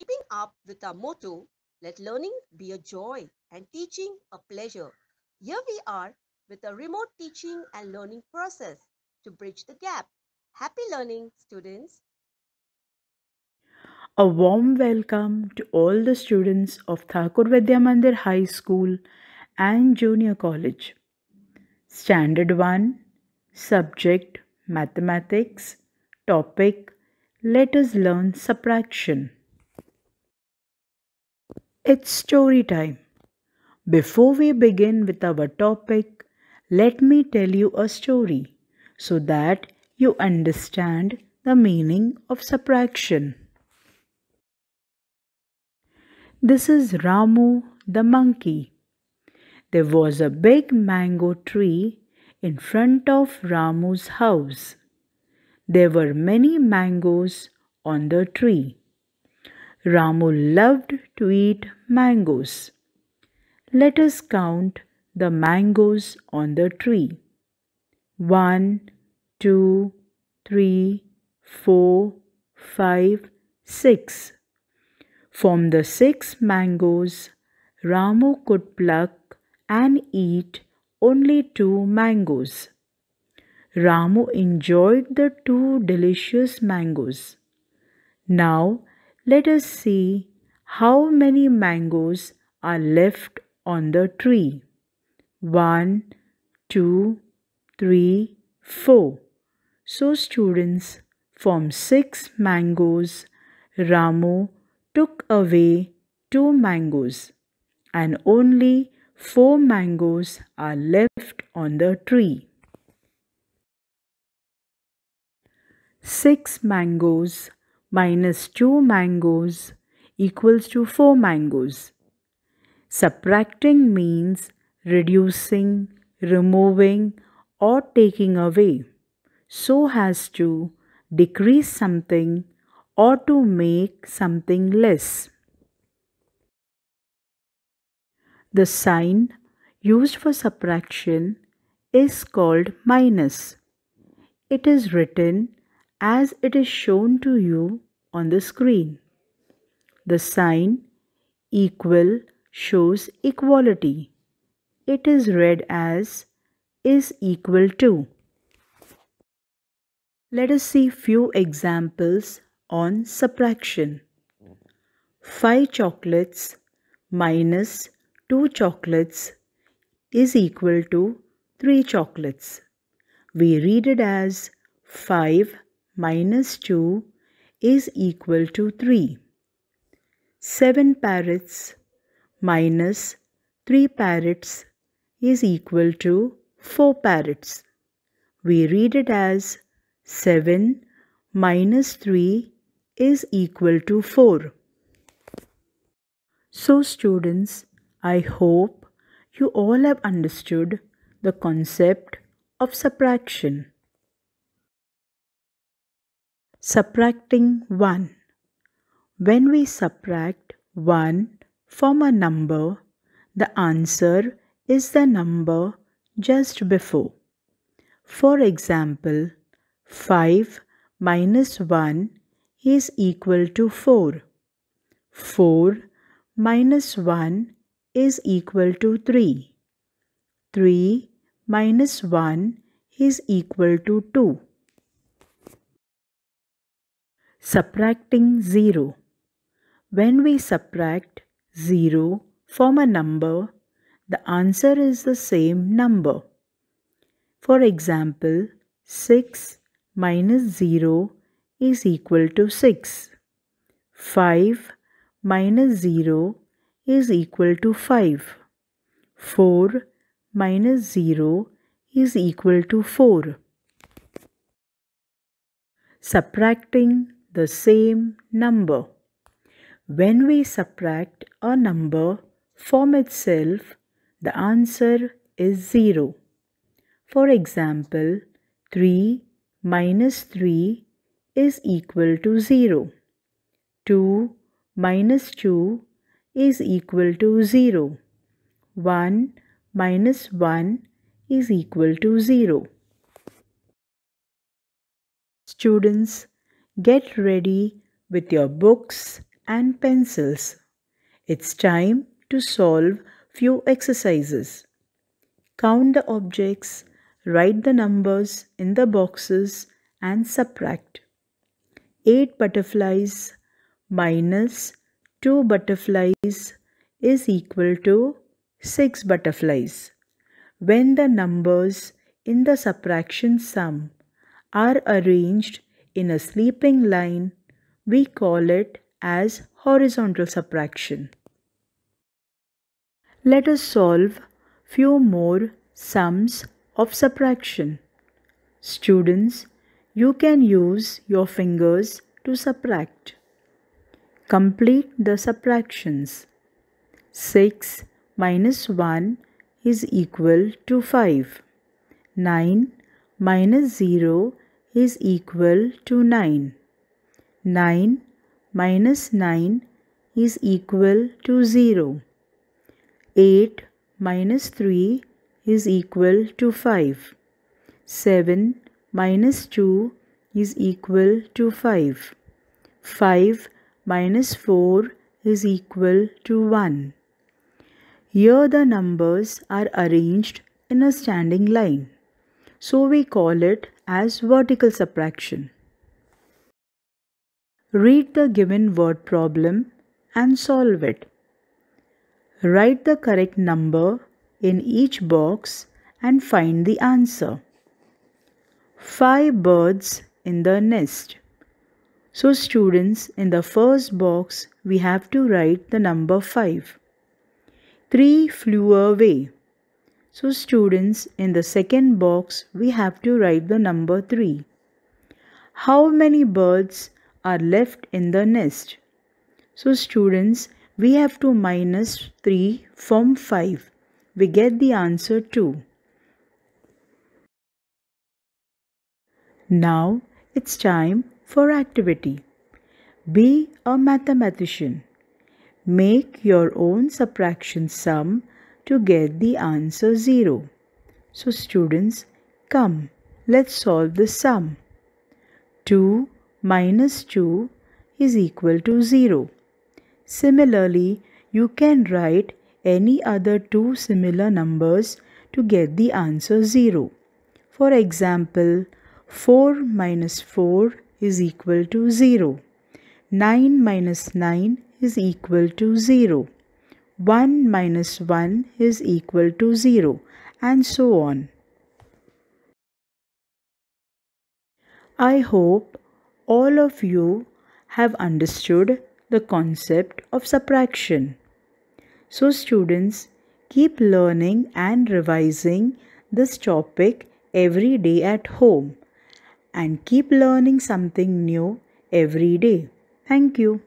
Keeping up with our motto, let learning be a joy and teaching a pleasure. Here we are with a remote teaching and learning process to bridge the gap. Happy learning, students. A warm welcome to all the students of Thakur Vidya Mandir High School and Junior College. Standard 1 Subject Mathematics Topic Let us learn subtraction. It's story time. Before we begin with our topic, let me tell you a story so that you understand the meaning of subtraction. This is Ramu the monkey. There was a big mango tree in front of Ramu's house. There were many mangoes on the tree. Ramu loved to eat mangoes. Let us count the mangoes on the tree. One, two, three, four, five, six. From the six mangoes, Ramu could pluck and eat only two mangoes. Ramu enjoyed the two delicious mangoes. Now let us see how many mangoes are left on the tree. One, two, three, four. So students, from six mangoes, Ramu took away two mangoes and only four mangoes are left on the tree. Six mangoes minus two mangoes equals to four mangoes. Subtracting means reducing, removing, or taking away so as to decrease something or to make something less. The sign used for subtraction is called minus. It is written as it is shown to you on the screen. The sign equal shows equality. It is read as is equal to. Let us see few examples on subtraction. 5 chocolates minus 2 chocolates is equal to 3 chocolates. We read it as 5 minus 2 is equal to 3. 7 parrots minus 3 parrots is equal to 4 parrots. We read it as 7 minus 3 is equal to 4. So students, I hope you all have understood the concept of subtraction. Subtracting 1. When we subtract 1 from a number, the answer is the number just before. For example, 5 minus 1 is equal to 4. 4 minus 1 is equal to 3. 3 minus 1 is equal to 2. Subtracting 0. When we subtract 0 from a number, the answer is the same number. For example, 6 minus 0 is equal to 6. 5 minus 0 is equal to 5. 4 minus 0 is equal to 4. Subtracting the same number. When we subtract a number from itself, the answer is 0. For example, 3 minus 3 is equal to 0. 2 minus 2 is equal to 0. 1 minus 1 is equal to 0. Students, get ready with your books and pencils. It's time to solve few exercises. Count the objects, write the numbers in the boxes and subtract. 8 butterflies minus 2 butterflies is equal to 6 butterflies. When the numbers in the subtraction sum are arranged in a sleeping line, we call it as horizontal subtraction. Let us solve few more sums of subtraction. Students, you can use your fingers to subtract. Complete the subtractions. 6 minus 1 is equal to 5. 9 minus 0 is equal to 9. 9 minus 9 is equal to 0. 8 minus 3 is equal to 5. 7 minus 2 is equal to 5. 5 minus 4 is equal to 1. Here the numbers are arranged in a standing line. So we call it as vertical subtraction. Read the given word problem and solve it. Write the correct number in each box and find the answer. Five birds in the nest. So students, in the first box, we have to write the number 5. 3 flew away. So students, in the second box, we have to write the number 3. How many birds are left in the nest? So students, we have to minus 3 from 5. We get the answer 2. Now it's time for activity. Be a mathematician. Make your own subtraction sum to get the answer 0. So students, come, let's solve the sum. 2 minus 2 is equal to 0. Similarly, you can write any other two similar numbers to get the answer 0. For example, 4 minus 4 is equal to 0. 9 minus 9 is equal to 0. 1 minus 1 is equal to 0 and so on. I hope all of you have understood the concept of subtraction. So students, keep learning and revising this topic every day at home and keep learning something new every day. Thank you.